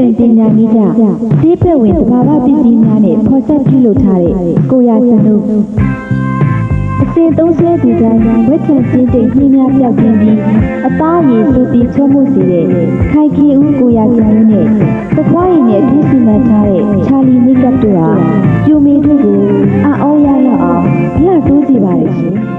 ပင်ပညာနည်းကသေးဖက်ဝင်သဘာဝပစ္စည်းများနဲ့ဖော်ဆက်ပြုလုပ်ထားတဲ့ကိုရစံတို့အစင်သုံးဆဲဒီဇိုင်းကဝက်ချန်စင်းတိတ်နှင်းများပြောက်ခြင်းပြီးအသားရည်စုပြီးချုံးမှုစေတဲ့ခိုင်ခင်ဦးကိုရစံတို့နဲ့သခွားရည်နဲ့ပြည့်စုံထားတဲ့ချာလီမိတ်ကပ်တို့ဟာပြူမီတို့ကိုအအောရရအောင်လှတိုးစီပါတယ်ရှင်